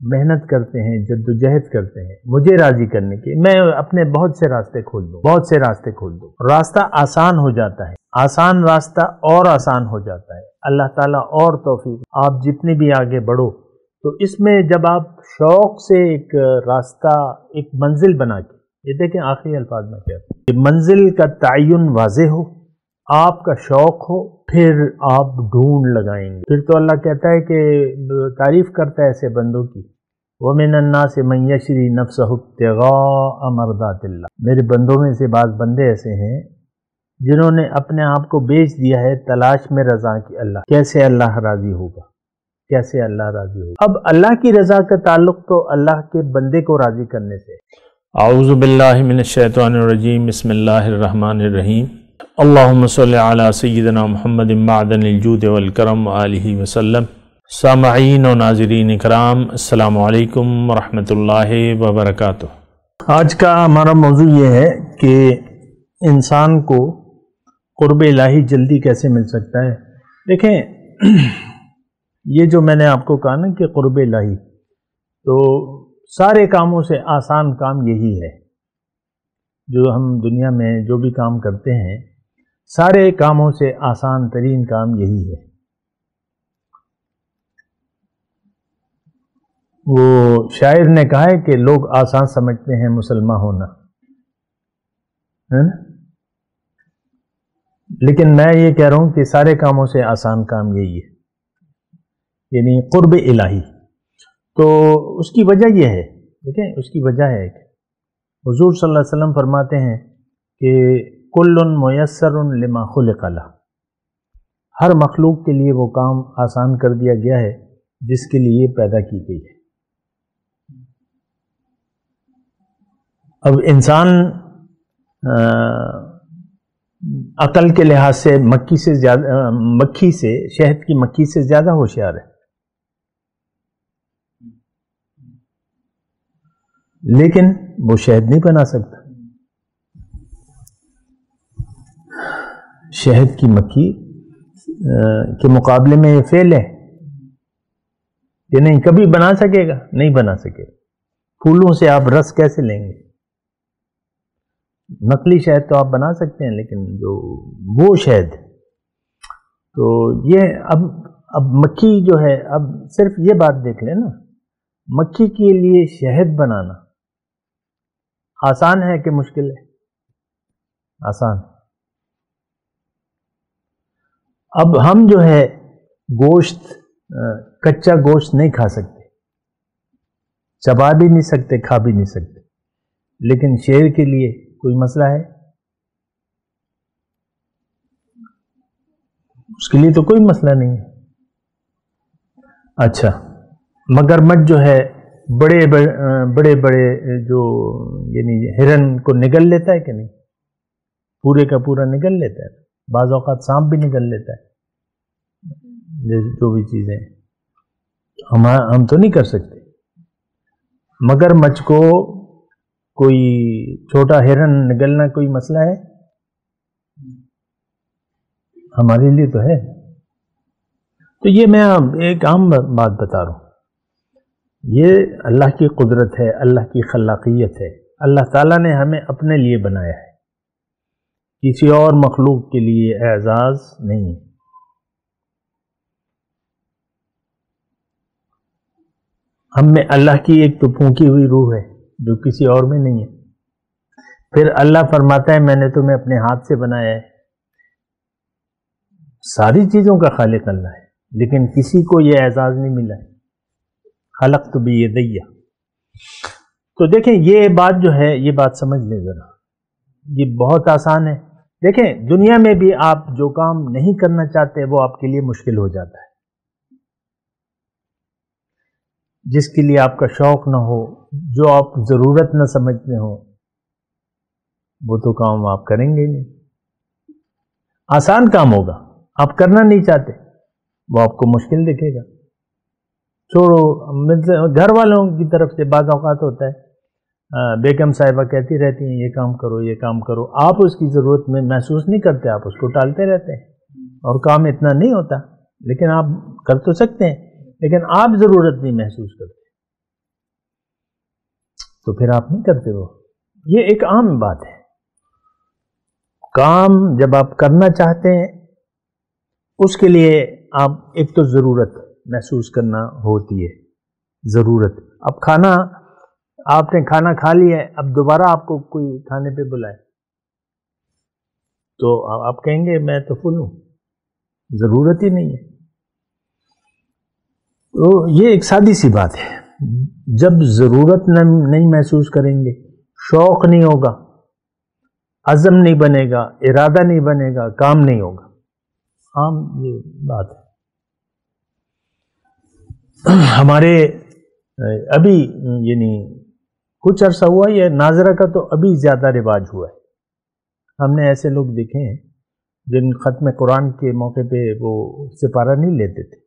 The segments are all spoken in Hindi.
मेहनत करते हैं, जद्दोजहद करते हैं। मुझे राज़ी करने के, मैं अपने बहुत से रास्ते खोल दूँ, बहुत से रास्ते खोल दूँ। रास्ता आसान हो जाता है। आसान रास्ता और आसान हो जाता है। अल्लाह ताला और तोफीक, आप जितने भी आगे बढ़ो तो इसमें जब आप शौक से एक रास्ता, एक मंजिल बना के, ये देखें आखिरी अल्फाज में क्या मंजिल का तयन वाजे हो आपका शौक हो, फिर आप ढूंढ लगाएँगे। फिर तो अल्लाह कहता है कि, तारीफ़ करता है ऐसे बंदों की वो मिनन्ना से मैशरी नफ्स अमरदातिल्ला मेरे बंदों में से बाज बंदे ऐसे हैं, जिन्होंने अपने आप को बेच दिया है तलाश में रजा की अल्लाह। कैसे अल्लाह राज़ी होगा? कैसे अल्लाह राज़ी होगा? अब अल्लाह की रजा का ताल्लुक तो अल्लाह के बंदे को राज़ी करने से आउज़बिल्लिमिनशैतरजीम बसमीम सल्लि अला सय्यिदना मुहम्मद मादनजूद वलकरम आलिहि वसल्लम सामईन व नाजरीन कराम अस्सलाम वालेकुम रहमतुल्लाहि व बरकातुहू आज का हमारा मौजू ये है कि इंसान को क़ुरब इलाही जल्दी कैसे मिल सकता है? देखें, ये जो मैंने आपको कहा ना कि क़ुरब इलाही तो सारे कामों से आसान काम यही है। जो हम दुनिया में जो भी काम करते हैं, सारे कामों से आसान तरीन काम यही है। वो शायर ने कहा है कि लोग आसान समझते हैं मुसलमान होना। है ना? लेकिन मैं ये कह रहा हूँ कि सारे कामों से आसान काम यही है। यानी कुर्ब इलाही। तो उसकी वजह यह है ठीक है उसकी वजह है कि हजूर सल्लल्लाहु अलैहि वसल्लम फरमाते हैं कि कुल्ल मैसर लमा कला हर मखलूक के लिए वो काम आसान कर दिया गया है, जिसके लिए पैदा की गई है। अब इंसान अकल के लिहाज से मक्खी से ज़्यादा मक्खी से, शहद की मक्खी से ज़्यादा होशियार है। लेकिन वो शहद नहीं बना सकता। शहद की मक्खी के मुकाबले में फेल है। ये नहीं, कभी बना सकेगा? नहीं बना सकेगा। फूलों से आप रस कैसे लेंगे? नकली शहद तो आप बना सकते हैं, लेकिन जो, वो शहद। तो ये अब अब मक्खी जो है, अब सिर्फ़ ये बात देख लें ना मक्खी के लिए शहद बनाना। आसान है कि मुश्किल है? आसान। अब हम जो है, गोश्त कच्चा गोश्त नहीं खा सकते। चबा भी नहीं सकते, खा भी नहीं सकते। लेकिन शेर के लिए कोई मसला है? उसके लिए तो कोई मसला नहीं है। अच्छा मगरमच्छ जो है बड़े बड़े बड़े जो, यानी हिरन को निगल लेता है कि नहीं? पूरे का पूरा निगल लेता है। बाज़ अवत सांप भी निगल लेता है। जो भी चीज़ें। हम हम तो नहीं कर सकते। मगर मच को कोई छोटा हिरन निगलना कोई मसला है? हमारे लिए तो है। तो ये मैं एक आम बात बता रहा हूँ। ये अल्लाह की कुदरत है, अल्लाह की खलाकियत है। अल्लाह ताला ने हमें अपने लिए बनाया है। किसी और मखलूक के लिए एजाज़ नहीं है। हम में अल्लाह की एक तो फूकी हुई रूह है, जो किसी और में नहीं है। फिर अल्लाह फरमाता है, मैंने तुम्हें अपने हाथ से बनाया है। सारी चीज़ों का खालिक अल्लाह है, लेकिन किसी को यह एजाज़ नहीं मिला है। खलक तो भी ये दैया तो देखें, ये बात जो है, ये बात समझ लें ज़रा। ये बहुत आसान है। देखें, दुनिया में भी आप जो काम नहीं करना चाहते, वो आपके लिए मुश्किल हो जाता है। जिसके लिए आपका शौक ना हो, जो आप ज़रूरत ना समझते हो, वो तो काम आप करेंगे नहीं। आसान काम होगा। आप करना नहीं चाहते, वो आपको मुश्किल दिखेगा। छोड़ो मतलब घर वालों की तरफ़ से बाज़ होता है। बेगम साहिबा कहती रहती हैं, ये काम करो, ये काम करो। आप उसकी ज़रूरत में महसूस नहीं करते, आप उसको टालते रहते हैं। और काम इतना नहीं होता, लेकिन आप कर तो सकते हैं, लेकिन आप ज़रूरत नहीं महसूस करते। तो फिर आप नहीं करते वो। ये एक आम बात है। काम जब आप करना चाहते हैं, उसके लिए आप, एक तो ज़रूरत महसूस करना होती है। ज़रूरत। अब खाना, आपने खाना खा लिया है, अब दोबारा आपको कोई खाने पे बुलाए। तो आप कहेंगे, मैं तो फुल हूँ। ज़रूरत ही नहीं है। तो ये एक सादी सी बात है। जब ज़रूरत नहीं महसूस करेंगे, शौक नहीं होगा, अज़म नहीं बनेगा, इरादा नहीं बनेगा, काम नहीं होगा। आम ये बात है। हमारे, अभी, यानी कुछ अरसा हुआ ये नाजरा का तो अभी ज़्यादा रिवाज हुआ है। हमने ऐसे लोग देखे हैं जिन ख़त्म कुरान के मौके पे वो सिपारा नहीं लेते थे।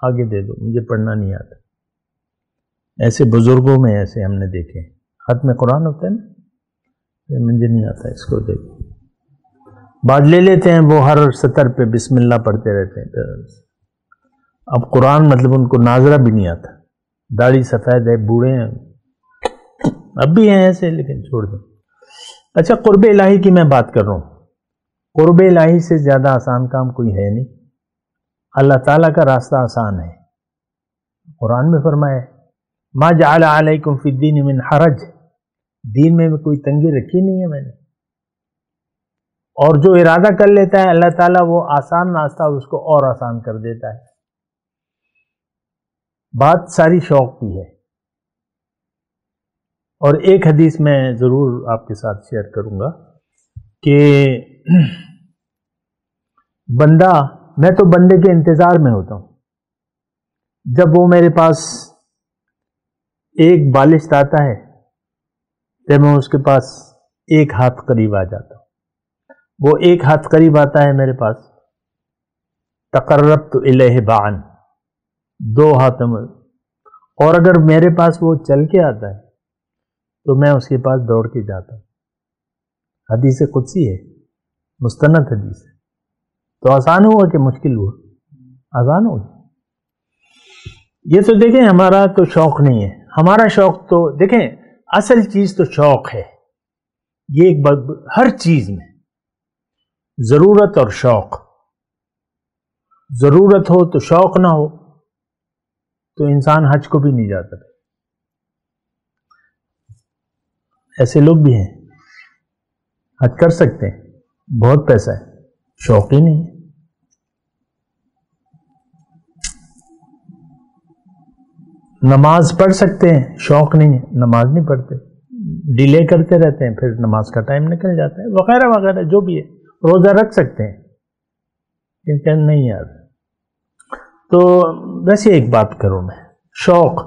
आगे दे दो, मुझे पढ़ना नहीं आता। ऐसे बुज़ुर्गों में ऐसे हमने देखे हैं। ख़त्म कुरान होता है ना? मुझे नहीं आता इसको देखो। बाद ले लेते हैं, वो हर सतर पे बिस्मिल्लाह पढ़ते रहते हैं। अब कुरान मतलब उनको नाजरा भी नहीं आता। दाढ़ी सफ़ेद है, बूढ़े हैं। अब भी हैं ऐसे, लेकिन छोड़ दें। अच्छा कुर्ब इलाही की मैं बात कर रहा हूँ। कुर्ब इलाही से ज़्यादा आसान काम कोई है नहीं। अल्लाह ताला का रास्ता आसान है। कुरान में फरमाया मा जाकुम फिद्दीन मिन हरज। दीन में कोई तंगी रखी नहीं है मैंने। और जो इरादा कर लेता है अल्लाह ताला, वो आसान रास्ता उसको और आसान कर देता है। बात सारी शौक की है। और एक हदीस मैं ज़रूर आपके साथ शेयर करूँगा कि बंदा, मैं तो बंदे के इंतज़ार में होता हूँ। जब वो मेरे पास एक बालिश आता है तो मैं उसके पास एक हाथ करीब आ जाता हूँ। वो एक हाथ करीब आता है मेरे पास तकर्रब तो इलेह बान। दो हाथ में और अगर मेरे पास वो चल के आता है तो मैं उसके पास दौड़ के जाता हूँ। हदीस कुछ सी है मुस्तनद हदीस है। तो आसान हुआ कि मुश्किल हुआ? आसान हो ये तो देखें हमारा तो शौक नहीं है। हमारा शौक तो देखें असल चीज़ तो शौक है। ये एक बग, हर चीज़ में ज़रूरत और शौक। ज़रूरत हो तो शौक ना हो तो इंसान हज को भी नहीं जाता था। ऐसे लोग भी हैं। हज कर सकते हैं। बहुत पैसा है। शौक ही नहीं है। नमाज़ पढ़ सकते हैं। शौक नहीं है। नमाज़ नहीं पढ़ते। डिले करते रहते हैं। फिर नमाज़ का टाइम निकल जाता है। वगैरह वगैरह जो भी है। रोज़ा रख सकते हैं। क्योंकि नहीं यार। तो वैसे एक बात करूँ मैं, शौक।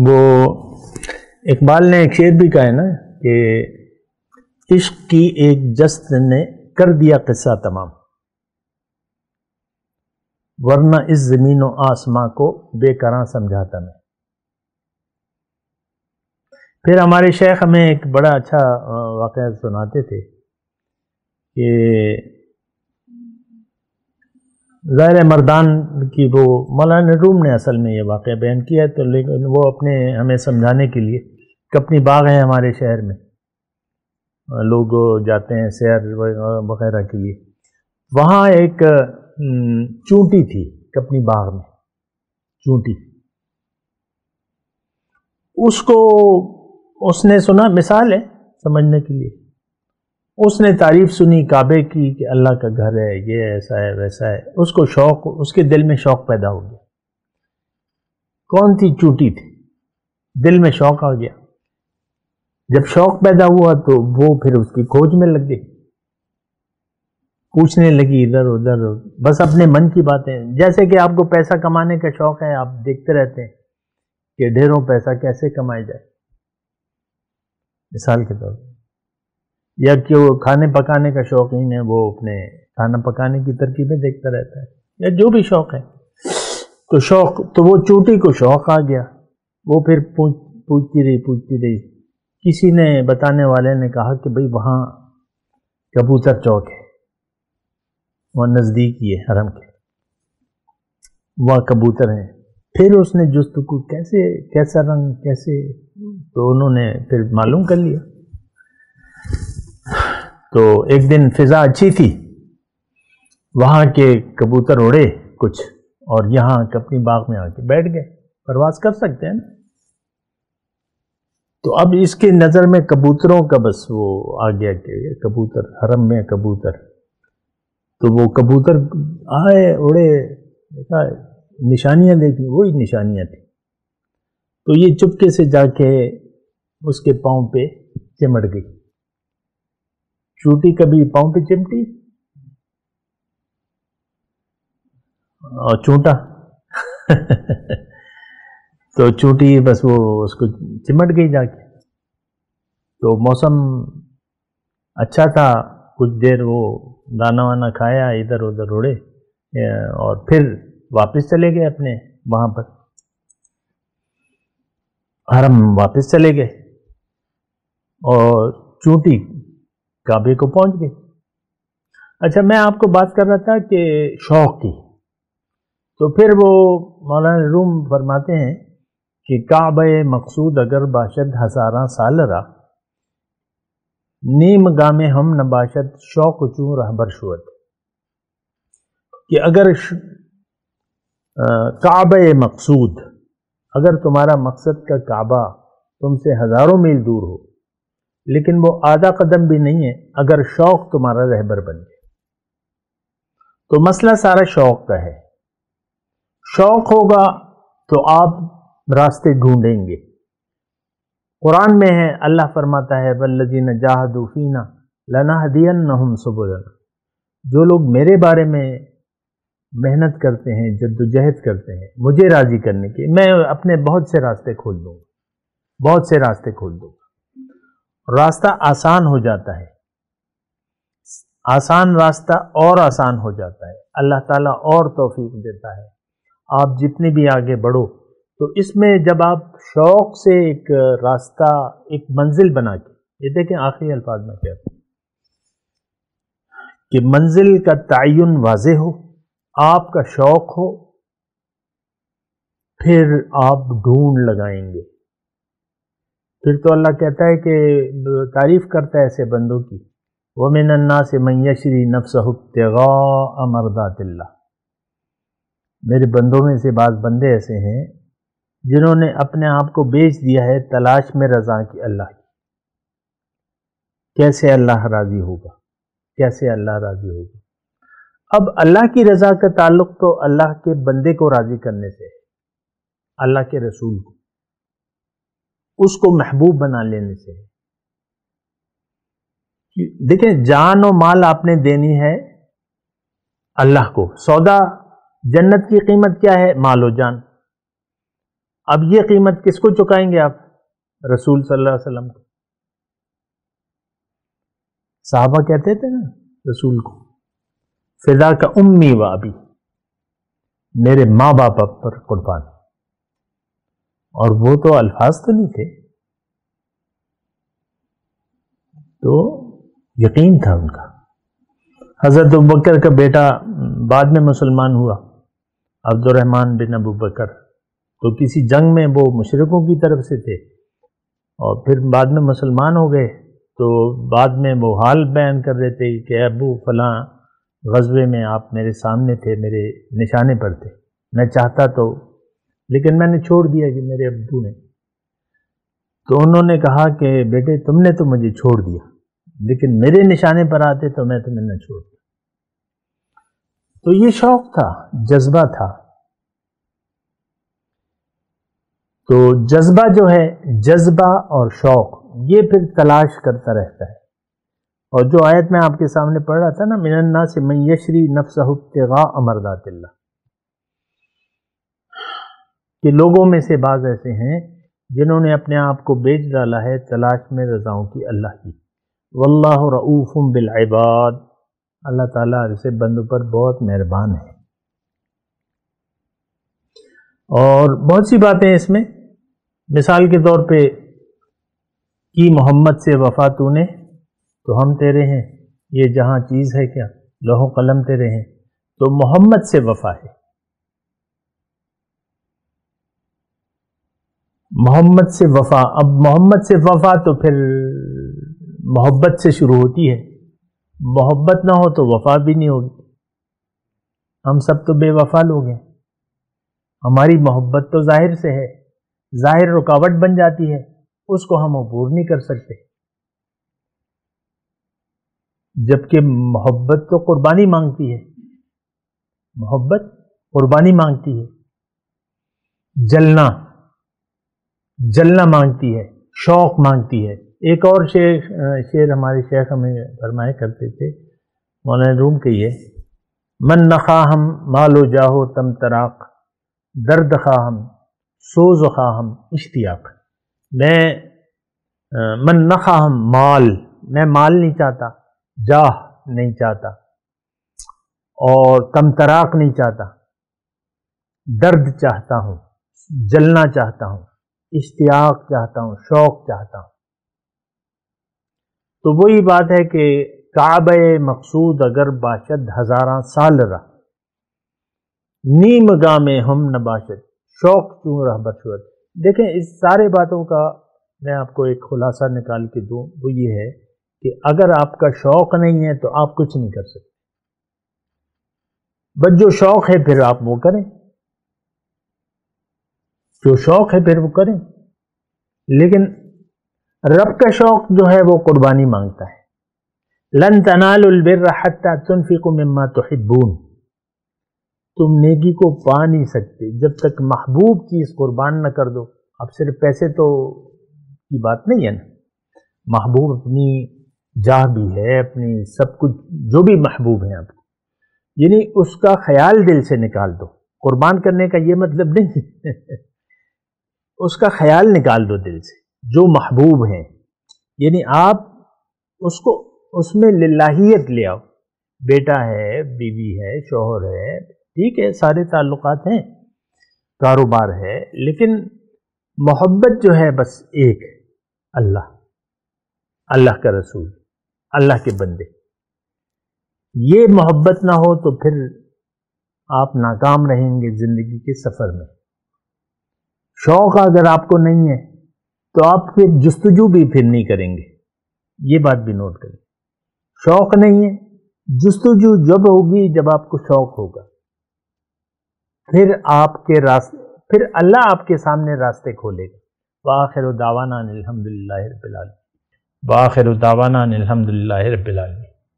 वो इकबाल ने एक शेर भी कहा है ना कि इश्क की एक जस्त ने कर दिया किस्सा तमाम। वरना इस ज़मीन आसमां को बेकरां समझाता मैं। फिर हमारे शेख हमें एक बड़ा अच्छा वाक़ सुनाते थे कि ज़ाहिर मर्दान की वो मौलाना रूम ने असल में ये वाक़ बयान किया है तो लेकिन वो अपने, हमें समझाने के लिए कि अपनी बाग है हमारे शहर में। लोग जाते हैं सैर वगैरह के लिए। वहाँ एक चूंटी थी अपनी बाग में। चूंटी। उसको उसने सुना, मिसाल है समझने के लिए। उसने तारीफ़ सुनी काबे की कि अल्लाह का घर है, ये ऐसा है, वैसा है। उसको शौक, उसके दिल में शौक पैदा हो गया। कौन थी चूटी थी? दिल में शौक आ गया। जब शौक पैदा हुआ तो वो फिर उसकी खोज में लग गई। पूछने लगी इधर उधर, बस अपने मन की बातें। जैसे कि आपको पैसा कमाने का शौक है, आप देखते रहते हैं कि ढेरों पैसा कैसे कमाया जाए। मिसाल के तौर पर या कि वो खाने पकाने का शौकीन है, वो अपने खाना पकाने की तरकीबें देखता रहता है, या जो भी शौक है। तो शौक तो वो चोटी को शौक आ गया। वो फिर पूछ, पूछती रही पूछती रही। किसी ने, बताने वाले ने कहा कि भाई वहाँ कबूतर चौक है। वह नज़दीक ही है, हरम के। वहाँ कबूतर हैं। फिर उसने जुस्तु कैसे, कैसा रंग, कैसे तो उन्होंने फिर मालूम कर लिया। तो एक दिन फिजा अच्छी थी। वहाँ के कबूतर उड़े कुछ और यहाँ अपनी बाग में आके बैठ गए। प्रवास कर सकते हैं तो अब इसके नज़र में कबूतरों का बस वो आ गया कि कबूतर, हरम में कबूतर। तो वो कबूतर आए, उड़े, देखा, निशानियाँ देखी, वही निशानियाँ थी। तो ये चुपके से जाके उसके पाँव पे चिमट गई। चूटी कभी पाँव पे चिमटी? और चूटा? तो चूटी बस वो उसको चिमट गई जाके। तो मौसम अच्छा था, कुछ देर वो दाना वाना खाया, इधर उधर उड़े और फिर वापस चले गए अपने वहाँ पर। हरम वापस चले गए। और चूटी काबे को पहुँच गए। अच्छा मैं आपको बात कर रहा था कि शौक की। तो फिर वो मौलाना रूम फरमाते हैं कि काब मकसूद अगर बाशद हजारा साल रहा, नीम गामे हम नबाशत शौक चू रहबर शुत कि अगर काब मकसूद, अगर तुम्हारा मकसद का काबा तुमसे हज़ारों मील दूर हो लेकिन वो आधा कदम भी नहीं है, अगर शौक तुम्हारा रहबर बन गया। तो मसला सारा शौक का है। शौक होगा तो आप रास्ते ढूंढेंगे। कुरान में है, अल्लाह फरमाता है, वल्लजीन जाहदूफीना लना जो लोग मेरे बारे में मेहनत करते हैं, जद्दोजहद करते हैं, मुझे राज़ी करने के मैं अपने बहुत से रास्ते खोल दूँगा। बहुत से रास्ते खोल दूँगा। रास्ता आसान हो जाता है। आसान रास्ता और आसान हो जाता है। अल्लाह ताला और तौफीक देता है। आप जितने भी आगे बढ़ो तो इसमें जब आप शौक से एक रास्ता, एक मंजिल बना के, ये देखें आखिरी अल्फाज में कहता क्या कि मंजिल का तयन वाजे हो, आपका शौक हो, फिर आप ढूंढ लगाएँगे। फिर तो अल्लाह कहता है कि, तारीफ़ करता है ऐसे बंदों की। वो मिनन्ना से मैशरी नफ्सगा अमरदातिल्ला. मेरे बंदों में से बाज बंदे ऐसे हैं, जिन्होंने अपने आप को बेच दिया है तलाश में रजा की अल्लाह की। कैसे अल्लाह राज़ी होगा? कैसे अल्लाह राज़ी होगा? अब अल्लाह की रज़ा का ताल्लुक तो अल्लाह के बंदे को राज़ी करने से है। अल्लाह के रसूल को। उसको महबूब बना लेने से। देखें, जान और माल आपने देनी है अल्लाह को। सौदा जन्नत की कीमत क्या है? मालो जान। अब ये कीमत किसको चुकाएँगे आप? रसूल सल्लल्लाहु अलैहि वसल्लम को। साहबा कहते थे ना, रसूल को फिजा का उम्मी वाबी मेरे माँ बाप पर कुर्बान। और वो तो अल्फाज तो नहीं थे। तो यकीन था उनका। हज़रत बकर का बेटा बाद में मुसलमान हुआ अब्दुलरहमान बिन अबू बकर। तो किसी जंग में वो मुशरकों की तरफ़ से थे और फिर बाद में मुसलमान हो गए। तो बाद में वो हाल बयान कर रहे थे कि अबू फलां गजबे में आप मेरे सामने थे, मेरे निशाने पर थे। मैं चाहता तो लेकिन मैंने छोड़ दिया कि मेरे अब्बू ने। तो उन्होंने कहा कि, बेटे, तुमने तो मुझे छोड़ दिया, लेकिन मेरे निशाने पर आते तो मैं तुम्हें न छोड़ता तो ये शौक था, जज्बा था। तो जज्बा जो है, जज्बा और शौक, ये फिर तलाश करता रहता है। और जो आयत मैं आपके सामने पढ़ रहा था ना मिनन्ना से मैशरी नफ्सगा अमरदातिल्ला कि लोगों में से बाज ऐसे हैं जिन्होंने अपने आप को बेच डाला है तलाश में रजाओं की अल्लाह की। वल्लाह रऊफ़ुम बिलबाद अल्लाह ताला ऐसे बंदों पर बहुत मेहरबान है। और बहुत सी बातें इसमें। मिसाल के तौर पे की मोहम्मद से वफा तूने तो हम तेरे हैं। ये जहाँ चीज़ है क्या? लोहो कलम तेरे हैं। तो मोहम्मद से वफा है। मोहम्मद से वफा। अब मोहम्मद से वफा तो फिर मोहब्बत से शुरू होती है। मोहब्बत ना हो तो वफा भी नहीं होगी। हम सब तो बेवफा लोग हैं। हमारी मोहब्बत तो ज़ाहिर से है। ज़ाहिर रुकावट बन जाती है। उसको हम अबूर नहीं कर सकते। जबकि मोहब्बत तो कुर्बानी मांगती है। मोहब्बत कुर्बानी मांगती है। जलना। जलना मांगती है, शौक मांगती है। एक और शेर शेर हमारे शेख हमें फरमाए करते थे, मौलाना रूम के ये, मन न नखा हम मालो जाहो तम तराक दर्द खा हम सोज खा हम इश्तियाक। मैं मन नखा हम माल। मैं माल नहीं चाहता, जाह नहीं चाहता, और तम तराक नहीं चाहता। दर्द चाहता हूँ, जलना चाहता हूँ। इश्तियाक चाहता हूँ, शौक चाहता हूँ। तो वही बात है कि काब मकसूद अगर बाशद हजारा साल रहा। नीम गा में हम नबाशद शौक क्यों रह बशवत देखें, इस सारे बातों का मैं आपको एक खुलासा निकाल के दूँ, वो ये है कि अगर आपका शौक नहीं है तो आप कुछ नहीं कर सकते। बस जो शौक है, फिर आप वो करें। जो शौक है फिर वो करें। लेकिन रब का शौक जो है वो कुर्बानी माँगता है। लन तनालबिर हत्ता तुनफिको मम्मा तुहिब्बून। तुम नेकी को पा नहीं सकते। जब तक महबूब चीज़ कुर्बान न कर दो। अब सिर्फ़ पैसे तो की बात नहीं है ना। महबूब अपनी जाह भी है, अपनी सब कुछ, जो भी महबूब है आपको। यानी उसका ख्याल दिल से निकाल दो। कुर्बान करने का ये मतलब नहीं उसका ख्याल निकाल दो दिल से। जो महबूब हैं, यानी आप उसको, उसमें लाहीत ले आओ। बेटा है, बीवी है, शोहर है, ठीक है, सारे ताल्लुकात हैं, कारोबार है, लेकिन मोहब्बत जो है बस एक, अल्लाह अल्लाह का रसूल, अल्लाह के बंदे। ये मोहब्बत ना हो तो फिर आप नाकाम रहेंगे ज़िंदगी के सफ़र में। शौक़ अगर आपको नहीं है तो आप फिर जस्तजू भी फिर नहीं करेंगे। ये बात भी नोट करें। शौक़ नहीं है, जस्तजू जब होगी, जब आपको शौक़ होगा। फिर आपके रास्ते फिर अल्लाह आपके सामने रास्ते खोलेगा। वाखिर दावाना अलहमदिल्ला रबाल वाखिर दावाना अलहमदिल्ला रबाल